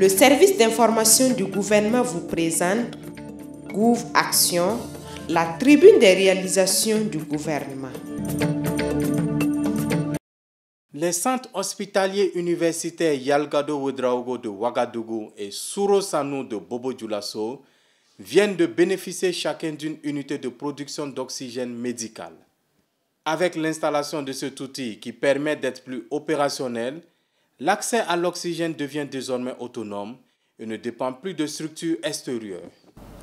le service d'information du gouvernement vous présente Gouv Action, la tribune des réalisations du gouvernement. Les centres hospitaliers universitaires Yalgado Ouedraogo de Ouagadougou et Sano de Bobo Dioulasso viennent de bénéficier chacun d'une unité de production d'oxygène médical. Avec l'installation de cet outil qui permet d'être plus opérationnel, l'accès à l'oxygène devient désormais autonome et ne dépend plus de structures extérieures.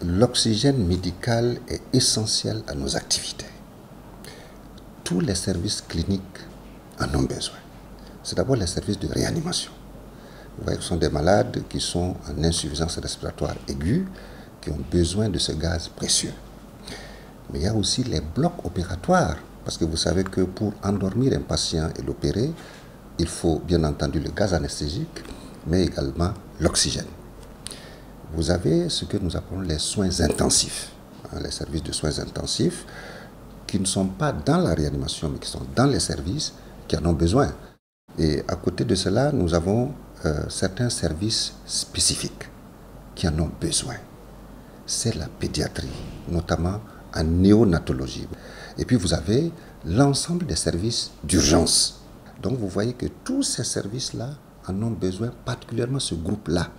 L'oxygène médical est essentiel à nos activités. Tous les services cliniques en ont besoin. C'est d'abord les services de réanimation. Vous voyez, ce sont des malades qui sont en insuffisance respiratoire aiguë, qui ont besoin de ce gaz précieux. Mais il y a aussi les blocs opératoires, parce que vous savez que pour endormir un patient et l'opérer, il faut bien entendu le gaz anesthésique, mais également l'oxygène. Vous avez ce que nous appelons les soins intensifs, hein, les services de soins intensifs, qui ne sont pas dans la réanimation, mais qui sont dans les services qui en ont besoin. Et à côté de cela, nous avons euh, certains services spécifiques qui en ont besoin. C'est la pédiatrie, notamment en néonatologie. Et puis vous avez l'ensemble des services d'urgence. Donc vous voyez que tous ces services-là en ont besoin, particulièrement ce groupe-là.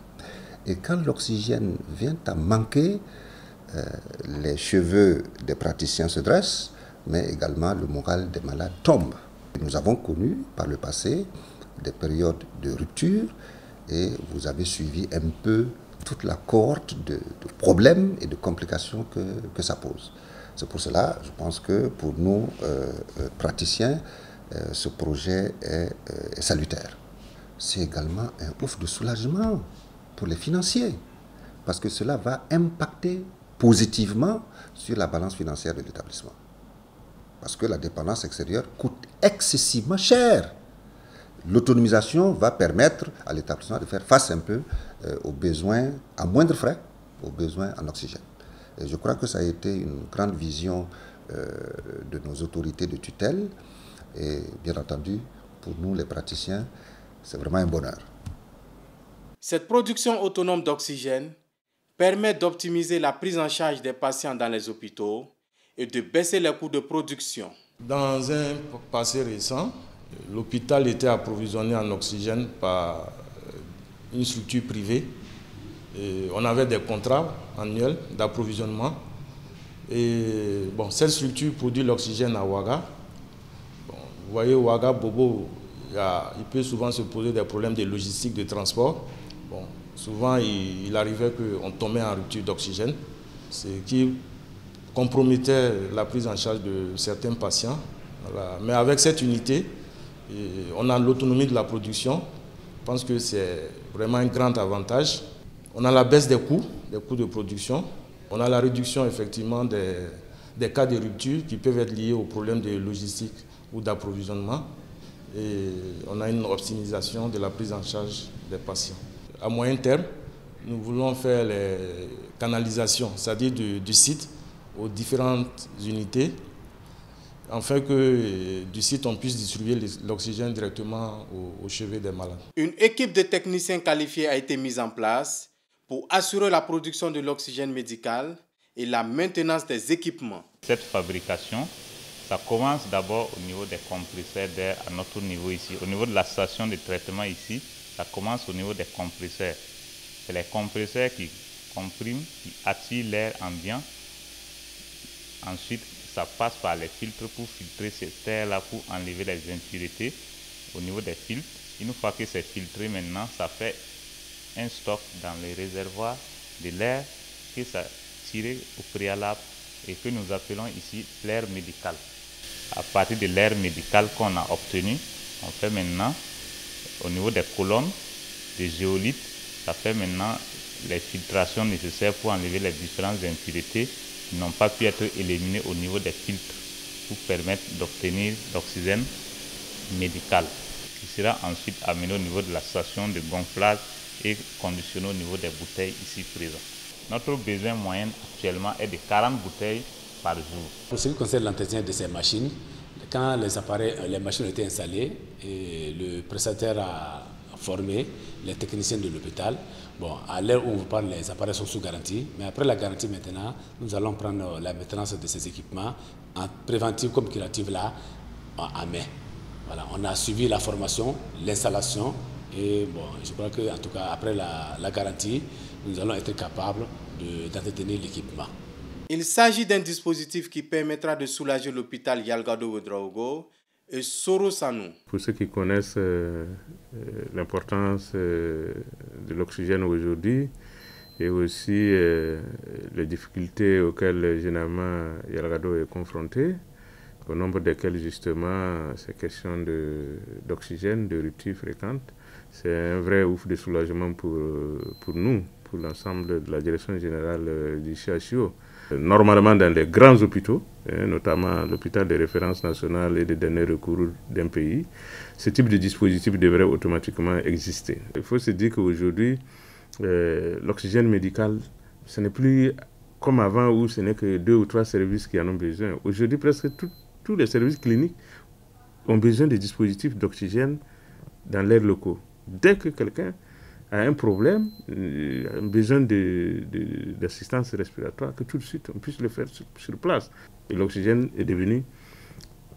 Et quand l'oxygène vient à manquer, euh, les cheveux des praticiens se dressent, mais également le moral des malades tombe. Nous avons connu par le passé des périodes de rupture et vous avez suivi un peu toute la cohorte de, problèmes et de complications que, que ça pose. C'est pour cela, je pense que pour nous, euh, euh, praticiens, ce projet est, est salutaire. C'est également un ouf de soulagement pour les financiers, parce que cela va impacter positivement sur la balance financière de l'établissement. Parce que la dépendance extérieure coûte excessivement cher. L'autonomisation va permettre à l'établissement de faire face un peu euh, aux besoins à moindre frais, aux besoins en oxygène. Et je crois que ça a été une grande vision euh, de nos autorités de tutelle. Et bien entendu, pour nous les praticiens, c'est vraiment un bonheur. Cette production autonome d'oxygène permet d'optimiser la prise en charge des patients dans les hôpitaux et de baisser les coûts de production. Dans un passé récent, l'hôpital était approvisionné en oxygène par une structure privée. on avait des contrats annuels d'approvisionnement. Et bon, cette structure produit l'oxygène à Ouaga. Vous voyez, Ouaga, Bobo, il, peut souvent se poser des problèmes de logistique, de transport. Bon, souvent, il, arrivait qu'on tombait en rupture d'oxygène, ce qui compromettait la prise en charge de certains patients. Mais avec cette unité, on a l'autonomie de la production. Je pense que c'est vraiment un grand avantage. On a la baisse des coûts, des coûts de production. On a la réduction effectivement des, des cas de rupture qui peuvent être liés aux problèmes de logistique ou d'approvisionnement. Et on a une optimisation de la prise en charge des patients. À moyen terme, nous voulons faire les canalisations, c'est-à-dire du site aux différentes unités, afin que euh, du site on puisse distribuer l'oxygène directement au, chevet des malades. Une équipe de techniciens qualifiés a été mise en place pour assurer la production de l'oxygène médical et la maintenance des équipements. Cette fabrication, ça commence d'abord au niveau des compresseurs d'air à notre niveau ici. Au niveau de la station de traitement ici, ça commence au niveau des compresseurs. C'est les compresseurs qui compriment, qui attirent l'air ambiant Ensuite, ça passe par les filtres pour filtrer cette terre-là pour enlever les impuretés au niveau des filtres. Une fois que c'est filtré maintenant, ça fait un stock dans les réservoirs de l'air que ça tiré au préalable et que nous appelons ici l'air médical. À partir de l'air médical qu'on a obtenu, on fait maintenant au niveau des colonnes, des géolithes, ça fait maintenant les filtrations nécessaires pour enlever les différentes impuretés n'ont pas pu être éliminés au niveau des filtres pour permettre d'obtenir l'oxygène médical qui sera ensuite amené au niveau de la station de gonflage et conditionné au niveau des bouteilles ici présentes. Notre besoin moyen actuellement est de 40 bouteilles par. Pour ce qui concerne l'entretien de ces machines, quand les appareils, les machines ont été installées et le prestataire a formé les techniciens de l'hôpital, Bon, à l'heure où on vous parle, les appareils sont sous garantie, mais après la garantie maintenant, nous allons prendre la maintenance de ces équipements, en préventive comme curative là, en mai. Voilà, on a suivi la formation, l'installation, et bon, je crois qu'en tout cas, après la, garantie, nous allons être capables d'entretenir l'équipement. Il s'agit d'un dispositif qui permettra de soulager l'hôpital Yalgado Ouedraogo et Sorosanou. Pour ceux qui connaissent euh, euh, l'importance euh, de l'oxygène aujourd'hui et aussi les difficultés auxquelles généralement Yalgado est confronté, au nombre desquelles justement ces questions d'oxygène, de, de rupture fréquente, c'est un vrai ouf de soulagement pour, pour nous, pour l'ensemble de la direction générale du CHU. Normalement dans les grands hôpitaux, hein, notamment l'hôpital de référence nationale et de dernier recours d'un pays, ce type de dispositif devrait automatiquement exister. Il faut se dire qu'aujourd'hui, euh, l'oxygène médical, ce n'est plus comme avant où ce n'est que deux ou trois services qui en ont besoin. Aujourd'hui, presque tous les services cliniques ont besoin de dispositifs d'oxygène dans leurs locaux. Dès que quelqu'un a un problème, euh, un besoin d'assistance respiratoire, que tout de suite on puisse le faire sur, place. Et l'oxygène est devenu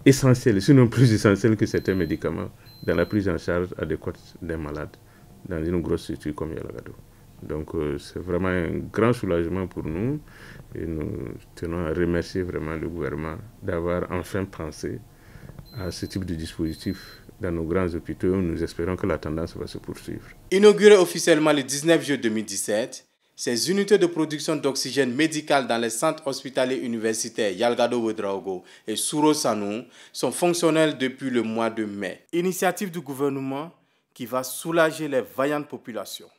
essentiel, sinon plus essentiel que certains médicaments dans la prise en charge adéquate d'un malade dans une grosse structure comme Yalagado. Donc euh, c'est vraiment un grand soulagement pour nous et nous tenons à remercier vraiment le gouvernement d'avoir enfin pensé à ce type de dispositif dans nos grands hôpitaux. Nous espérons que la tendance va se poursuivre. Inauguré officiellement le 19 juillet 2017, ces unités de production d'oxygène médical dans les centres hospitaliers universitaires Yalgado Ouedraogo et Souro Sanou sont fonctionnels depuis le mois de mai. Initiative du gouvernement qui va soulager les vaillantes populations.